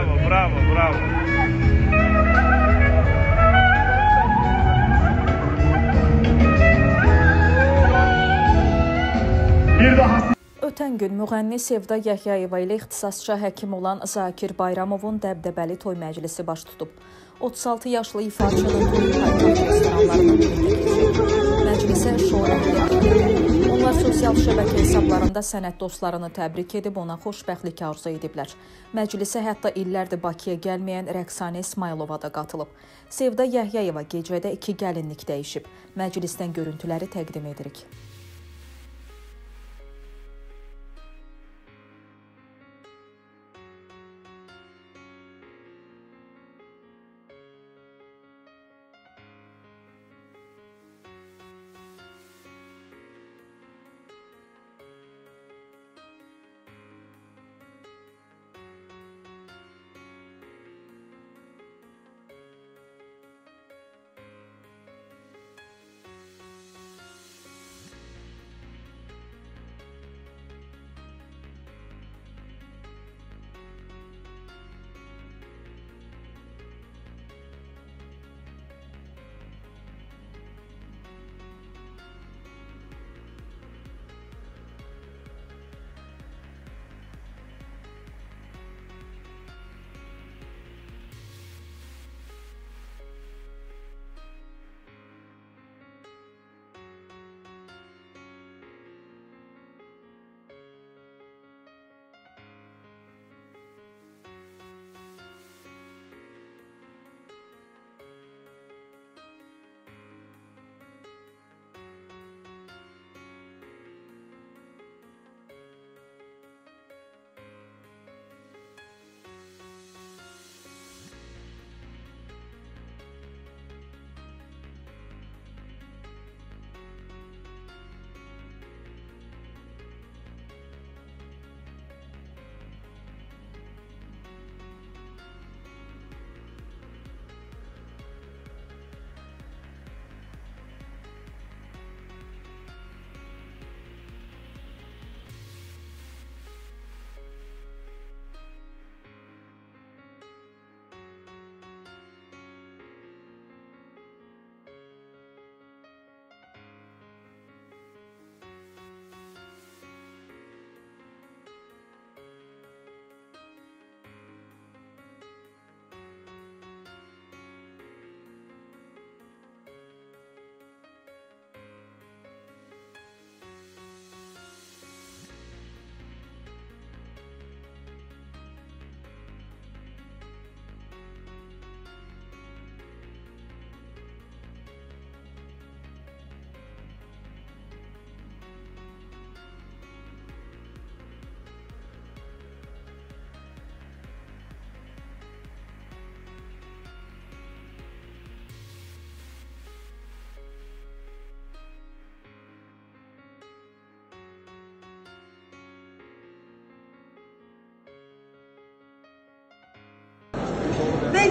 Bravo, bravo, bravo. Ötən gün müğənni Sevda Yahyayeva ilə ixtisasçı həkim olan Zakir Bayramovun dəbdəbəli toy məclisi baş tutub. 36 yaşlı ifaçının toyu paytaxt restoranlarının sosial şəbəkə hesablarında sənət dostlarını təbrik edib, ona xoşbəxtlik arzu ediblər. Məclisə hətta illərdir Bakıya gəlməyən Rəqsanə İsmailova da qatılıb. Sevda Yahyayeva gecədə iki gəlinlik dəyişib. Məclisdən görüntüləri təqdim edirik.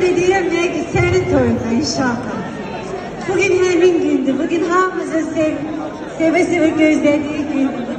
Ben de diyorum ya ki senin toyunda inşallah. Bugün Helmin gündü. Bugün hamımızın sev, seve seve gözlediği gündü.